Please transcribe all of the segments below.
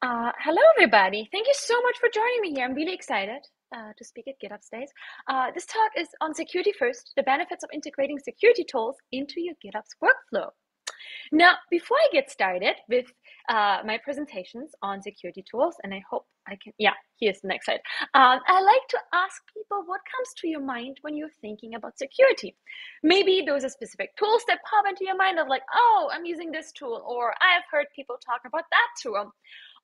Uh, hello, everybody. Thank you so much for joining me here. I'm really excited uh, to speak at GitOps Days. Uh, this talk is on security first, the benefits of integrating security tools into your GitOps workflow. Now, before I get started with uh, my presentations on security tools, and I hope I can, yeah, here's the next slide. Um, I like to ask people what comes to your mind when you're thinking about security. Maybe those are specific tools that pop into your mind of like, oh, I'm using this tool, or I've heard people talk about that tool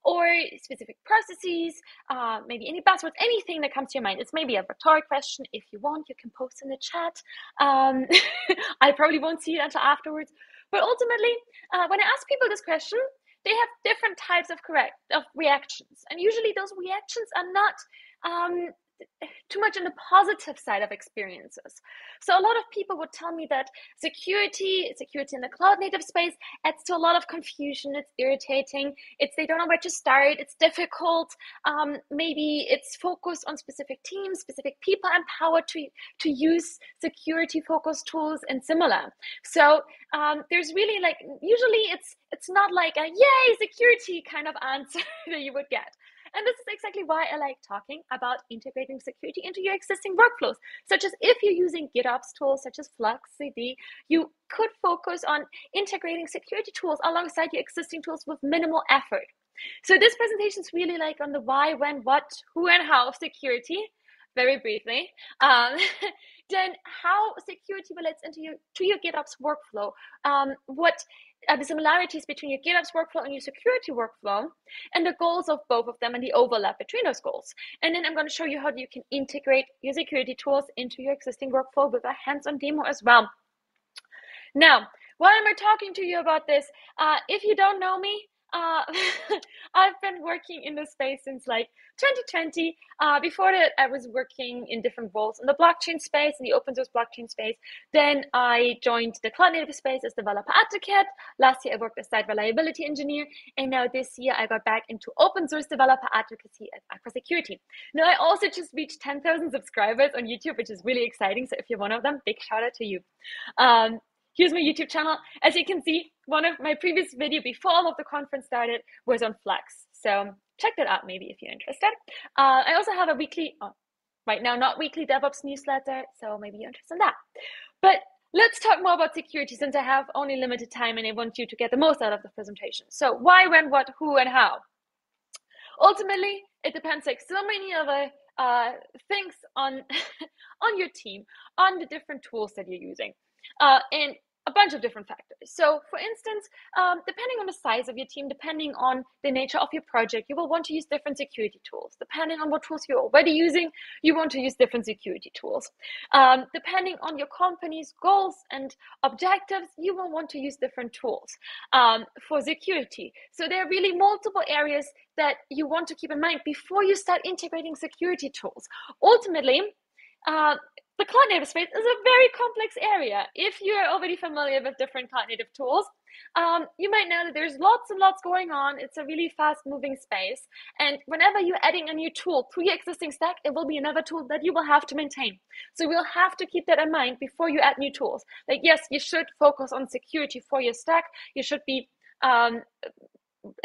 or specific processes, uh, maybe any buzzwords, anything that comes to your mind. It's maybe a rhetoric question. If you want, you can post in the chat. Um, I probably won't see it until afterwards. But ultimately, uh, when I ask people this question, they have different types of correct of reactions, and usually those reactions are not um, too much on the positive side of experiences. So a lot of people would tell me that security, security in the cloud native space adds to a lot of confusion. It's irritating. It's they don't know where to start. It's difficult. Um, maybe it's focused on specific teams, specific people empowered to to use security focused tools and similar. So um, there's really like usually it's it's not like a yay security kind of answer that you would get. And this is exactly why I like talking about integrating security into your existing workflows, such as if you're using GitOps tools such as Flux CD, you could focus on integrating security tools alongside your existing tools with minimal effort. So this presentation is really like on the why, when, what, who, and how of security, very briefly. Um, then how security relates into your to your GitOps workflow. Um, what are the similarities between your GitOps workflow and your security workflow, and the goals of both of them and the overlap between those goals. And then I'm going to show you how you can integrate your security tools into your existing workflow with a hands-on demo as well. Now, why am I talking to you about this? Uh, if you don't know me, uh, I've been working in this space since like 2020. Uh, before that, I was working in different roles in the blockchain space, in the open source blockchain space. Then I joined the cloud native space as developer advocate. Last year, I worked as site reliability engineer. And now this year, I got back into open source developer advocacy at Aqua Security. Now, I also just reached 10,000 subscribers on YouTube, which is really exciting. So if you're one of them, big shout out to you. Um, here's my YouTube channel. As you can see, one of my previous video before all of the conference started was on Flux. So check that out maybe if you're interested. Uh, I also have a weekly, oh, right now not weekly DevOps newsletter, so maybe you're interested in that. But let's talk more about security since I have only limited time and I want you to get the most out of the presentation. So why, when, what, who, and how? Ultimately, it depends like so many other uh, things on on your team, on the different tools that you're using. Uh, and a bunch of different factors. So, for instance, um, depending on the size of your team, depending on the nature of your project, you will want to use different security tools. Depending on what tools you're already using, you want to use different security tools. Um, depending on your company's goals and objectives, you will want to use different tools um, for security. So, there are really multiple areas that you want to keep in mind before you start integrating security tools. Ultimately, uh, the cloud native space is a very complex area. If you're already familiar with different cloud native tools, um, you might know that there's lots and lots going on. It's a really fast moving space. And whenever you're adding a new tool to your existing stack, it will be another tool that you will have to maintain. So we'll have to keep that in mind before you add new tools. Like, yes, you should focus on security for your stack. You should be um,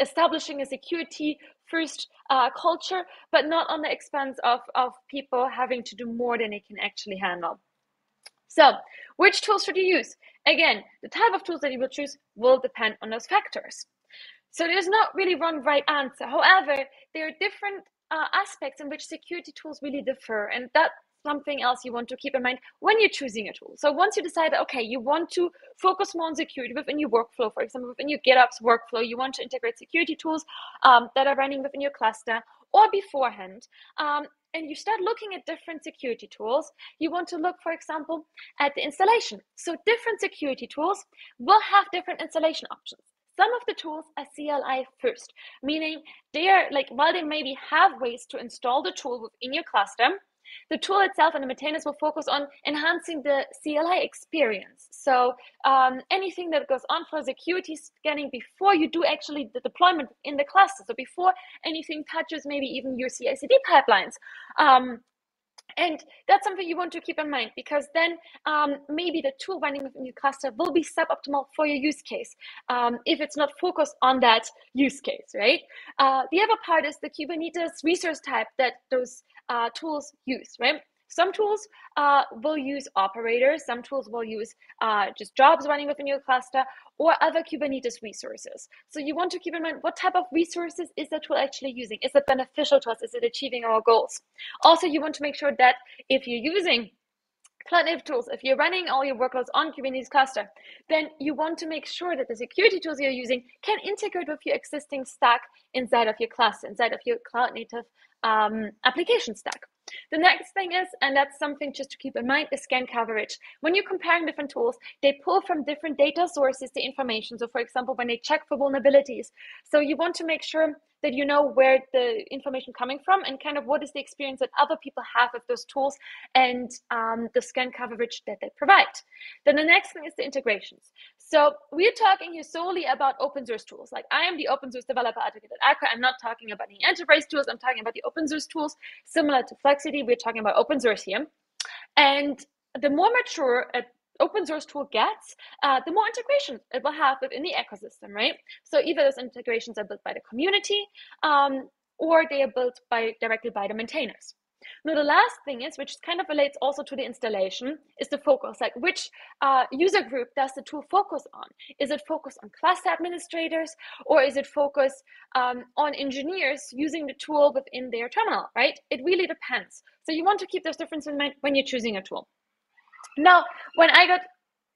establishing a security first uh, culture, but not on the expense of, of people having to do more than they can actually handle. So, which tools should you use? Again, the type of tools that you will choose will depend on those factors. So, there's not really one right answer. However, there are different uh, aspects in which security tools really differ, and that something else you want to keep in mind when you're choosing a tool. So once you decide, okay, you want to focus more on security within your workflow, for example, within your GitOps workflow, you want to integrate security tools um, that are running within your cluster or beforehand, um, and you start looking at different security tools, you want to look, for example, at the installation. So different security tools will have different installation options. Some of the tools are CLI first, meaning they are like, while they maybe have ways to install the tool within your cluster, the tool itself and the maintainers will focus on enhancing the CLI experience. So um, anything that goes on for security scanning before you do actually the deployment in the cluster. So before anything touches maybe even your CI/CD pipelines. Um, and that's something you want to keep in mind because then um, maybe the tool running within your cluster will be suboptimal for your use case um, if it's not focused on that use case, right? Uh, the other part is the Kubernetes resource type that those uh, tools use, right? Some tools uh, will use operators, some tools will use uh, just jobs running within your cluster or other Kubernetes resources. So you want to keep in mind what type of resources is the tool actually using? Is it beneficial to us? Is it achieving our goals? Also, you want to make sure that if you're using cloud native tools, if you're running all your workloads on Kubernetes cluster, then you want to make sure that the security tools you're using can integrate with your existing stack inside of your cluster, inside of your cloud native um, application stack. The next thing is, and that's something just to keep in mind, is scan coverage. When you're comparing different tools, they pull from different data sources the information. So, for example, when they check for vulnerabilities, so you want to make sure that you know where the information coming from and kind of what is the experience that other people have with those tools and um, the scan coverage that they provide. Then the next thing is the integrations. So we're talking here solely about open source tools. Like I am the open source developer advocate at Aqua. I'm not talking about any enterprise tools. I'm talking about the open source tools similar to Flux CD. We're talking about open source here. And the more mature a open source tool gets, uh, the more integration it will have within the ecosystem, right? So either those integrations are built by the community um, or they are built by directly by the maintainers. Now, the last thing is, which kind of relates also to the installation, is the focus. Like, which uh, user group does the tool focus on? Is it focused on cluster administrators, or is it focused um, on engineers using the tool within their terminal? Right? It really depends. So you want to keep those differences in mind when you're choosing a tool. Now, when I got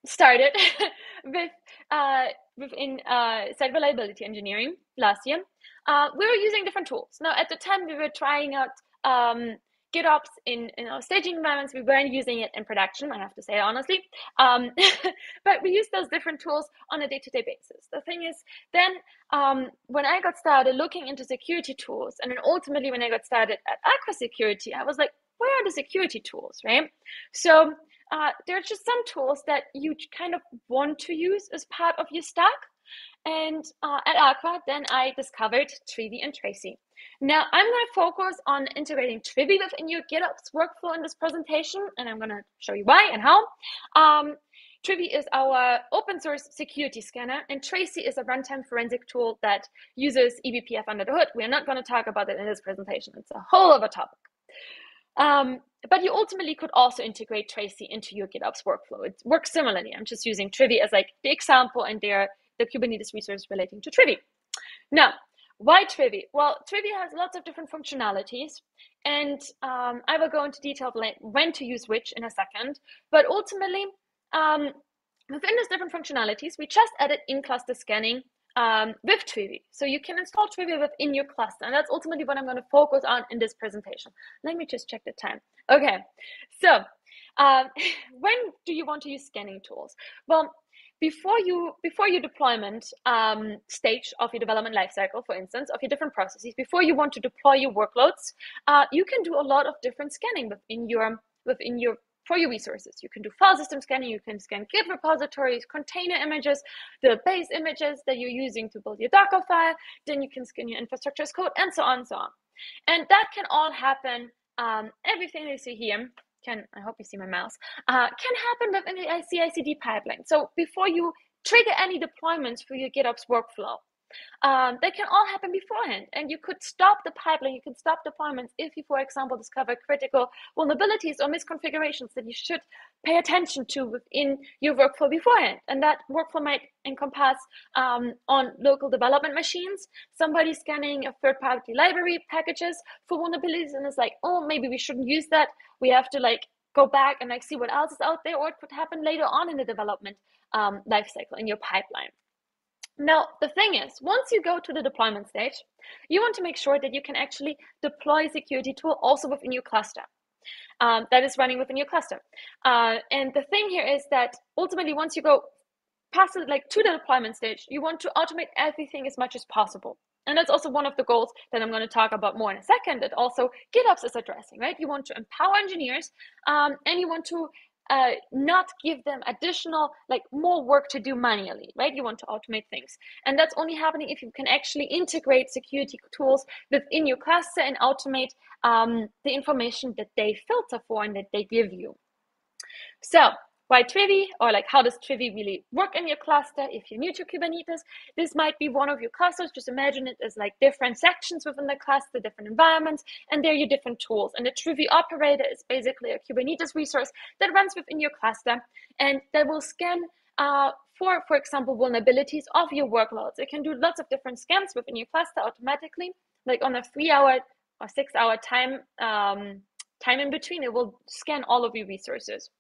started with uh, within uh, site reliability engineering last year, uh, we were using different tools. Now, at the time, we were trying out um, GitOps in, in our staging environments. We weren't using it in production, I have to say honestly. Um, but we use those different tools on a day-to-day basis. The thing is, then um, when I got started looking into security tools, and then ultimately when I got started at Aqua Security, I was like, where are the security tools, right? So uh, there are just some tools that you kind of want to use as part of your stack. And uh, at Aqua, then I discovered Trivy and Tracee. Now I'm going to focus on integrating Trivy within your GitOps workflow in this presentation, and I'm going to show you why and how. Um, Trivy is our open source security scanner, and Tracee is a runtime forensic tool that uses eBPF under the hood. We are not going to talk about it in this presentation. It's a whole other topic. Um, but you ultimately could also integrate Tracee into your GitOps workflow. It works similarly. I'm just using Trivy as like the example and they're the Kubernetes resource relating to Trivy. Now, why Trivy? Well, Trivy has lots of different functionalities, and um, I will go into detail when to use which in a second. But ultimately, um, within those different functionalities, we just added in-cluster scanning um, with Trivy. So you can install Trivy within your cluster. And that's ultimately what I'm going to focus on in this presentation. Let me just check the time. Okay, so um, when do you want to use scanning tools? Well, before you before your deployment um, stage of your development lifecycle, for instance, of your different processes, before you want to deploy your workloads, uh, you can do a lot of different scanning within your within your for your resources. You can do file system scanning, you can scan Git repositories, container images, the base images that you're using to build your Docker file, then you can scan your infrastructure as code, and so on and so on. And that can all happen, um, everything you see here, can, I hope you see my mouse, uh, can happen within the CI/CD pipeline. So before you trigger any deployments for your GitOps workflow, um, they can all happen beforehand. And you could stop the pipeline, you can stop deployments if you, for example, discover critical vulnerabilities or misconfigurations that you should pay attention to within your workflow beforehand. And that workflow might encompass um, on local development machines, somebody scanning a third party library packages for vulnerabilities and it's like, oh, maybe we shouldn't use that. We have to like go back and like see what else is out there, or it could happen later on in the development um, lifecycle in your pipeline. Now, the thing is, once you go to the deployment stage, you want to make sure that you can actually deploy a security tool also within your cluster. Um, that is running within your cluster. Uh, and the thing here is that ultimately, once you go past it, like to the deployment stage, you want to automate everything as much as possible. And that's also one of the goals that I'm going to talk about more in a second. That also GitOps is addressing, right? You want to empower engineers, um, and you want to uh, not give them additional, like more work to do manually, right? You want to automate things. And that's only happening if you can actually integrate security tools within your cluster and automate um, the information that they filter for and that they give you. So why Trivy or like how does Trivy really work in your cluster if you're new to Kubernetes. This might be one of your clusters. Just imagine it as like different sections within the cluster, different environments, and they're your different tools. And the Trivy operator is basically a Kubernetes resource that runs within your cluster and that will scan uh, for, for example, vulnerabilities of your workloads. It can do lots of different scans within your cluster automatically, like on a three hour or six hour time um, time in between, it will scan all of your resources.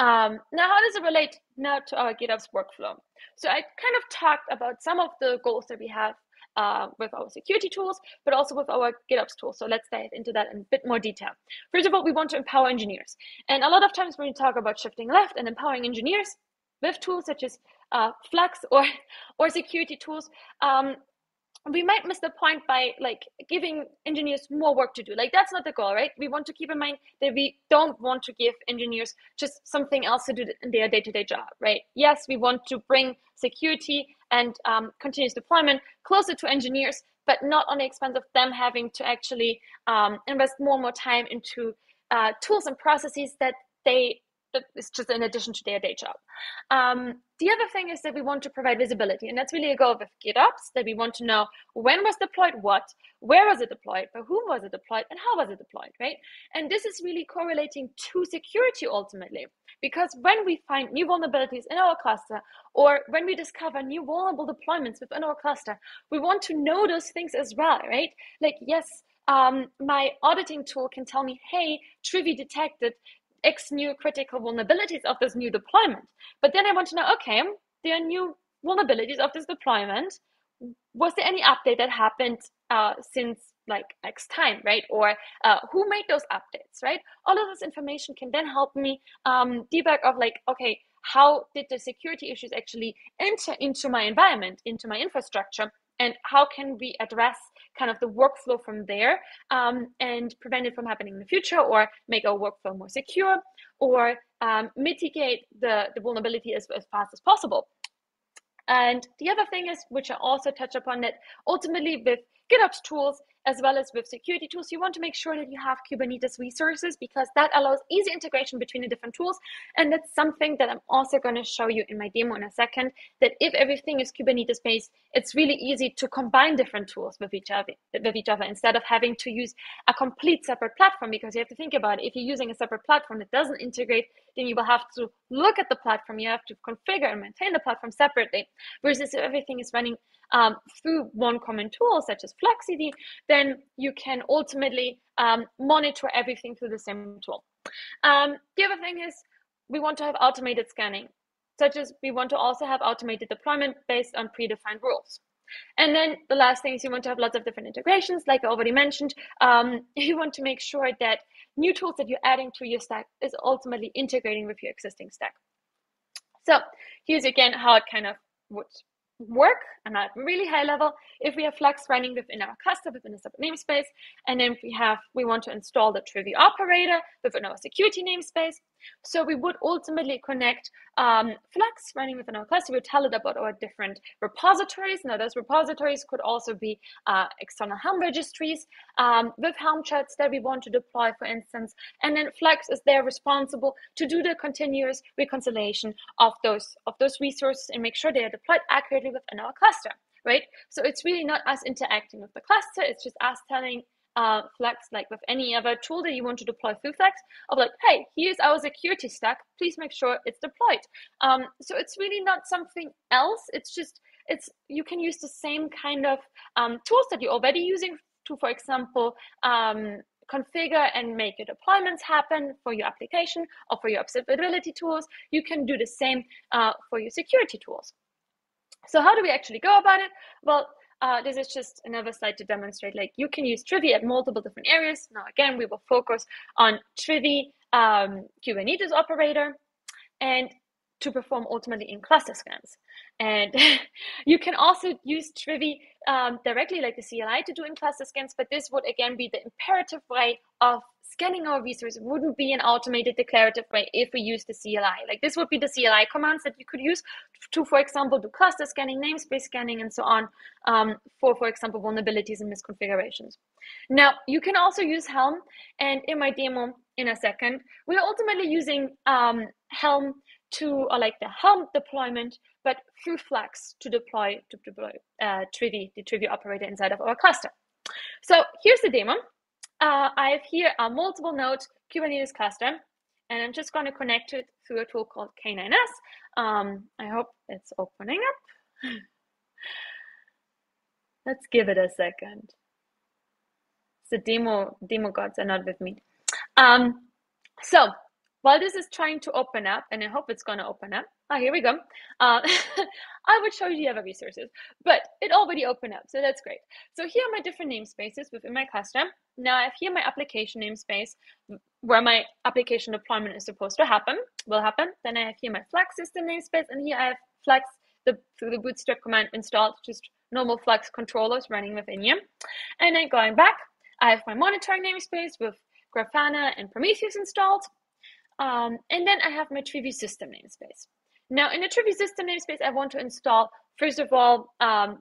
Um, now, how does it relate now to our GitOps workflow? So I kind of talked about some of the goals that we have uh, with our security tools, but also with our GitOps tools. So let's dive into that in a bit more detail. First of all, we want to empower engineers. And a lot of times when we talk about shifting left and empowering engineers with tools such as uh, Flux or, or security tools, um, we might miss the point by like giving engineers more work to do. Like that's not the goal right? We want to keep in mind that we don't want to give engineers just something else to do in their day-to-day job right? Yes we want to bring security and um, continuous deployment closer to engineers but not on the expense of them having to actually um, invest more and more time into uh, tools and processes that they it's just in addition to their day job. Um, the other thing is that we want to provide visibility, and that's really a goal with GitOps, that we want to know when was deployed what, where was it deployed, by whom was it deployed, and how was it deployed, right? And this is really correlating to security ultimately, because when we find new vulnerabilities in our cluster, or when we discover new vulnerable deployments within our cluster, we want to know those things as well, right? Like, yes, um, my auditing tool can tell me, hey, Trivy detected X new critical vulnerabilities of this new deployment. But then I want to know, okay, there are new vulnerabilities of this deployment. Was there any update that happened uh, since like X time, right? Or uh, who made those updates, right? All of this information can then help me um, debug of like, okay, how did the security issues actually enter into my environment, into my infrastructure? And how can we address kind of the workflow from there um, and prevent it from happening in the future or make our workflow more secure or um, mitigate the, the vulnerability as, as fast as possible. And the other thing is, which I also touch upon, that ultimately with GitOps tools, as well as with security tools, you want to make sure that you have Kubernetes resources because that allows easy integration between the different tools. And that's something that I'm also going to show you in my demo in a second, that if everything is Kubernetes based, it's really easy to combine different tools with each other, with each other instead of having to use a complete separate platform because you have to think about it. If you're using a separate platform that doesn't integrate, then you will have to look at the platform. You have to configure and maintain the platform separately. Versus if everything is running um, through one common tool such as FluxCD, then you can ultimately um, monitor everything through the same tool. Um, the other thing is we want to have automated scanning, such as we want to also have automated deployment based on predefined rules. And then the last thing is you want to have lots of different integrations, like I already mentioned. Um, you want to make sure that new tools that you're adding to your stack is ultimately integrating with your existing stack. So here's again how it kind of would work and at really high level if we have Flux running within our cluster within a separate namespace and then we have we want to install the Trivy operator within our security namespace so we would ultimately connect um, Flux running within our cluster. We would tell it about our different repositories. Now, those repositories could also be uh, external Helm registries um, with Helm charts that we want to deploy, for instance. And then Flux is there responsible to do the continuous reconciliation of those of those resources and make sure they are deployed accurately within our cluster. Right. So it's really not us interacting with the cluster. It's just us telling uh, Flux, like with any other tool that you want to deploy through Flux, of like, hey, here's our security stack. Please make sure it's deployed. Um, so it's really not something else. It's just it's you can use the same kind of um, tools that you're already using to, for example, um, configure and make your deployments happen for your application or for your observability tools. You can do the same uh, for your security tools. So how do we actually go about it? Well, uh, this is just another slide to demonstrate like you can use Trivy at multiple different areas. Now, again, we will focus on Trivy um, Kubernetes operator. And to perform ultimately in cluster scans. And you can also use Trivy um, directly like the CLI to do in cluster scans, but this would again be the imperative way of scanning our resource wouldn't be an automated declarative way if we use the CLI. Like this would be the CLI commands that you could use to, for example, do cluster scanning, namespace scanning, and so on um, for, for example, vulnerabilities and misconfigurations. Now, you can also use Helm, and in my demo in a second, we're ultimately using um, Helm to, or like the Helm deployment, but through Flux to deploy to deploy uh, Trivy, the Trivy operator inside of our cluster. So here's the demo. Uh, I have here a multiple node Kubernetes cluster, and I'm just going to connect it through a tool called K9S. Um, I hope it's opening up. Let's give it a second. The demo demo gods are not with me. Um, so while this is trying to open up, and I hope it's going to open up, oh, here we go. Uh, I would show you the other resources, but it already opened up, so that's great. So here are my different namespaces within my cluster. Now I have here my application namespace where my application deployment is supposed to happen, will happen. Then I have here my Flux system namespace, and here I have Flux the, through the bootstrap command installed, just normal Flux controllers running within here. And then going back, I have my monitoring namespace with Grafana and Prometheus installed. Um, and then I have my Trivy system namespace. Now in the Trivy system namespace, I want to install, first of all, um,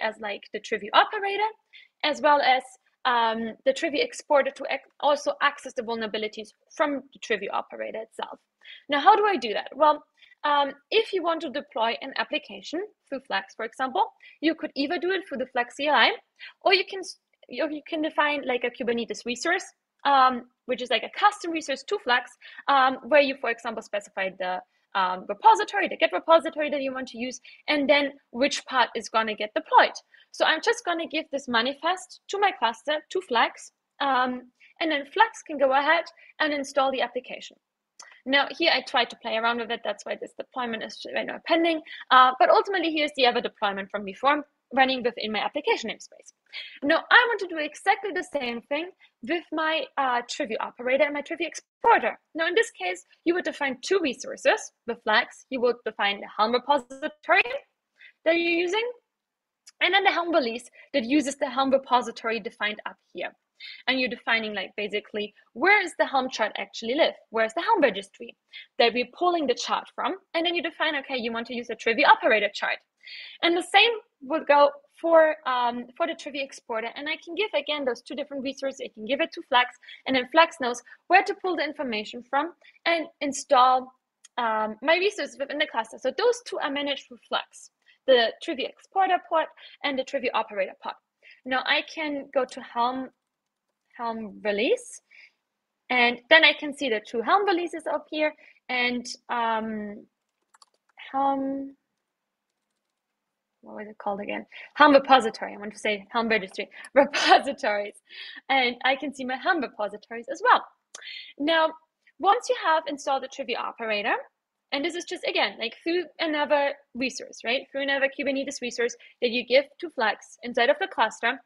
as like the Trivy operator, as well as um, the Trivy exporter to ac also access the vulnerabilities from the Trivy operator itself. Now, how do I do that? Well, um, if you want to deploy an application through Flux, for example, you could either do it through the Flux CLI, or you can you, you can define like a Kubernetes resource um, which is like a custom resource to Flux, um, where you, for example, specify the um, repository, the Git repository that you want to use, and then which part is going to get deployed. So I'm just going to give this manifest to my cluster, to Flux, um, and then Flux can go ahead and install the application. Now here I tried to play around with it. That's why this deployment is right now pending. Uh, but ultimately here's the other deployment from before running within my application namespace. Now I want to do exactly the same thing with my uh, Trivy operator and my Trivy exporter. Now in this case, you would define two resources with Flux. You would define the Helm repository that you're using, and then the Helm release that uses the Helm repository defined up here. And you're defining like basically where is the Helm chart actually live? Where's the Helm registry that we're pulling the chart from? And then you define, okay, you want to use a Trivy operator chart. And the same would go for um, for the Trivy exporter. And I can give again those two different resources. I can give it to Flux, and then Flux knows where to pull the information from and install um, my resources within the cluster. So those two are managed with Flux, the Trivy exporter port and the Trivy operator port. Now I can go to Helm Helm release, and then I can see the two Helm releases up here and um, Helm what was it called again? Helm repository. I want to say Helm registry repositories, and I can see my Helm repositories as well. Now, once you have installed the Trivy operator, and this is just again like through another resource, right? Through another Kubernetes resource that you give to Flux inside of the cluster,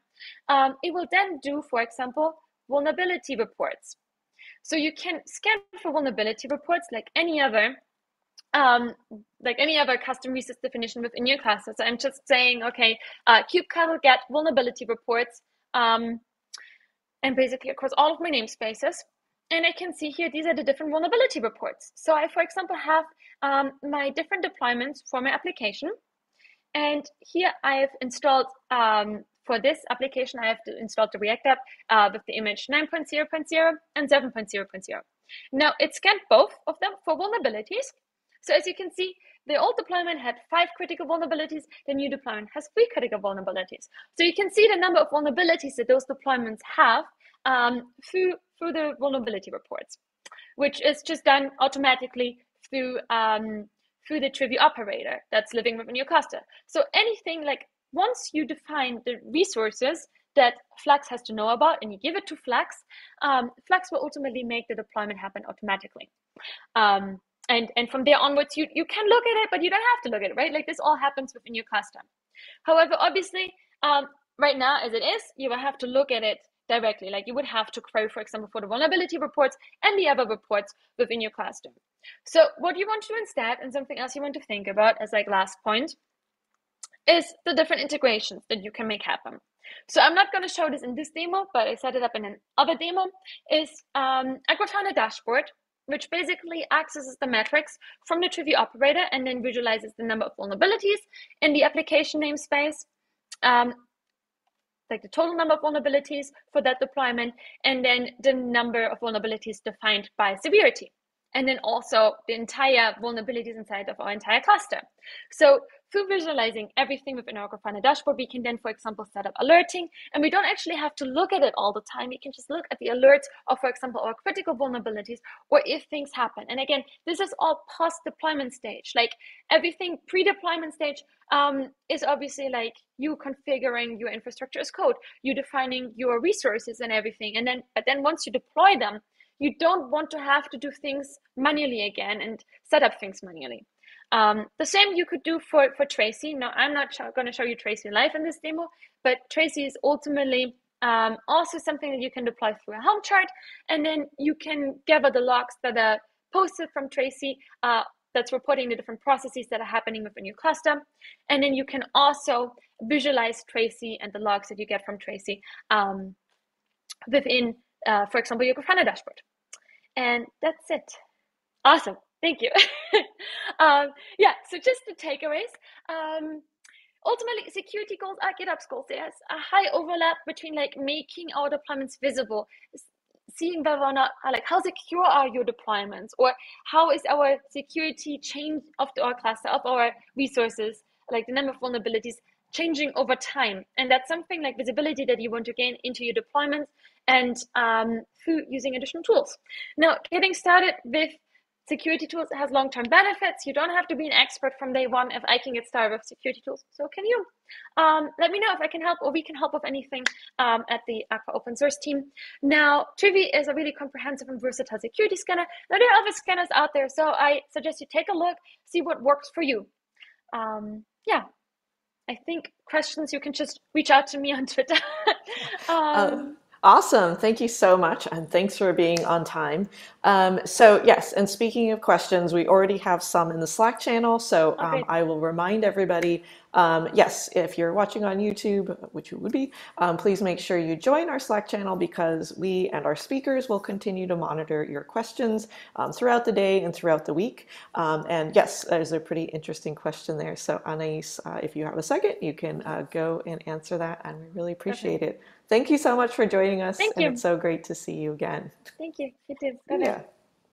um, it will then do, for example, vulnerability reports. So you can scan for vulnerability reports like any other um, like any other custom resource definition within your cluster. So I'm just saying, okay, uh, kubectl get vulnerability reports, um, and basically across all of my namespaces. And I can see here, these are the different vulnerability reports. So I, for example, have um, my different deployments for my application. And here I have installed, um, for this application, I have installed the React app uh, with the image 9.0.0 and 7.0.0. Now it scanned both of them for vulnerabilities so as you can see, the old deployment had five critical vulnerabilities, the new deployment has three critical vulnerabilities. So you can see the number of vulnerabilities that those deployments have um, through, through the vulnerability reports, which is just done automatically through, um, through the Trivy operator that's living within your cluster. So anything like once you define the resources that Flux has to know about and you give it to Flux, um, Flux will ultimately make the deployment happen automatically. Um, and and from there onwards you you can look at it but you don't have to look at it right? Like this all happens within your custom. However obviously um, right now as it is you will have to look at it directly. Like you would have to crow for example for the vulnerability reports and the other reports within your custom. So what you want to do instead, and something else you want to think about as like last point, is the different integrations that you can make happen. So I'm not going to show this in this demo, but I set it up in another demo, is um, Grafana dashboard, which basically accesses the metrics from the Trivy operator and then visualizes the number of vulnerabilities in the application namespace, um, like the total number of vulnerabilities for that deployment, and then the number of vulnerabilities defined by severity and then also the entire vulnerabilities inside of our entire cluster. So through visualizing everything within our Grafana dashboard, we can then, for example, set up alerting, and we don't actually have to look at it all the time. We can just look at the alerts of, for example, our critical vulnerabilities or if things happen. And again, this is all post-deployment stage. Like everything pre-deployment stage um, is obviously like you configuring your infrastructure as code, you defining your resources and everything. And then, but then once you deploy them, you don't want to have to do things manually again and set up things manually. Um, the same you could do for, for Tracee. Now, I'm not going to show you Tracee live in this demo, but Tracee is ultimately um, also something that you can deploy through a Helm chart, and then you can gather the logs that are posted from Tracee uh, that's reporting the different processes that are happening within your cluster. And then you can also visualize Tracee and the logs that you get from Tracy um, within, uh, for example, your Grafana dashboard. And that's it. Awesome. Thank you. um, yeah, so just the takeaways. Um, ultimately, security goals are GitOps goals. There's a high overlap between like making our deployments visible, seeing whether or not like how secure are your deployments, or how is our security change of our cluster of our resources, like the number of vulnerabilities changing over time. And that's something like visibility that you want to gain into your deployments and um, through using additional tools. Now, getting started with security tools has long-term benefits. You don't have to be an expert from day one if I can get started with security tools. So can you? Um, let me know if I can help or we can help with anything um, at the Aqua open source team. Now, Trivy is a really comprehensive and versatile security scanner. Now, there are other scanners out there, so I suggest you take a look, see what works for you. Um, yeah, I think questions you can just reach out to me on Twitter. um, Awesome. Thank you so much. And thanks for being on time. Um, so yes, and speaking of questions, we already have some in the Slack channel. So um, okay. I will remind everybody um, yes, if you're watching on YouTube, which you would be, um, please make sure you join our Slack channel because we and our speakers will continue to monitor your questions um, throughout the day and throughout the week. Um, and yes, there's a pretty interesting question there. So Anais, uh, if you have a second, you can uh, go and answer that and we really appreciate okay. it. Thank you so much for joining us. Thank you. And it's so great to see you again. Thank you. You too. Bye-bye. Yeah.